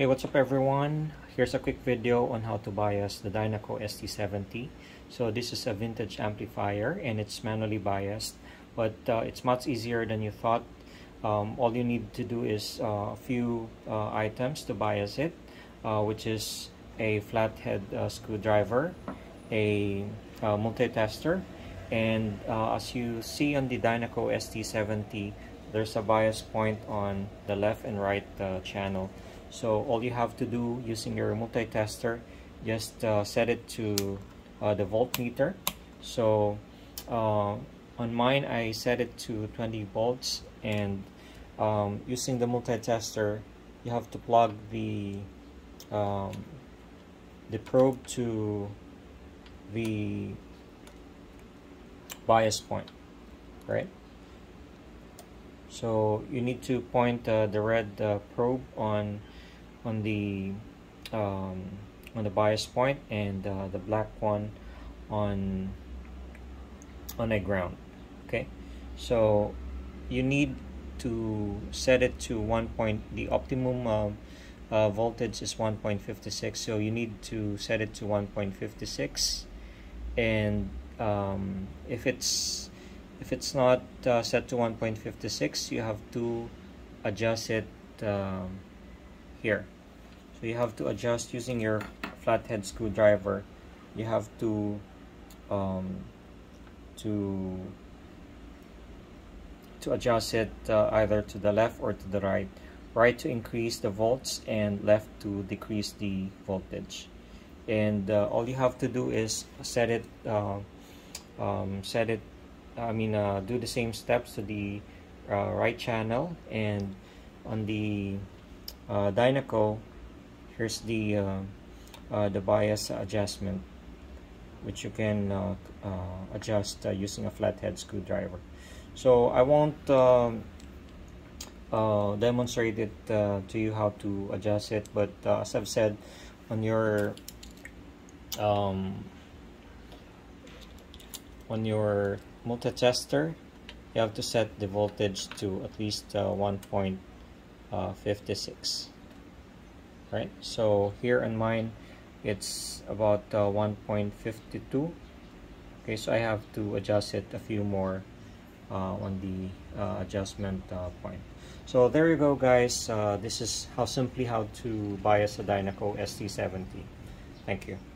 Hey, what's up everyone? Here's a quick video on how to bias the Dynaco ST70. So this is a vintage amplifier and it's manually biased, but uh, it's much easier than you thought. Um, all you need to do is uh, a few uh, items to bias it, uh, which is a flathead uh, screwdriver, a uh, multi-tester, and as you see on the Dynaco ST70, there's a bias point on the left and right channel. So all you have to do using your multi-tester, just uh, set it to uh, the voltmeter. So uh, on mine, I set it to 20 volts and um, using the multi-tester, you have to plug the um, the probe to the bias point, right? So you need to point uh, the red uh, probe on on the um, on the bias point and uh, the black one on on a ground okay? So you need to set it to one point the optimum uh, uh, voltage is 1.56 so you need to set it to 1.56 and um, if it's if it's not uh, set to 1.56 you have to adjust it um, here. So you have to adjust using your flathead screwdriver. You have to um, to to adjust it uh, either to the left or to the right. Right to increase the volts and left to decrease the voltage. And uh, all you have to do is set it uh, um, set it I mean uh, do the same steps to the uh, right channel and on the uh, Dynaco here's the uh, uh, the bias adjustment which you can uh, uh, adjust uh, using a flathead screwdriver. So I won't um, demonstrate it to you how to adjust it but as I've said on your um, on your multi-tester you have to set the voltage to at least uh, 1.56 right? So here on mine it's about uh, 1.52 okay so I have to adjust it a few more uh, on the uh, adjustment uh, point. So there you go guys. Uh, this is how simply how to bias a Dynaco ST70 thank you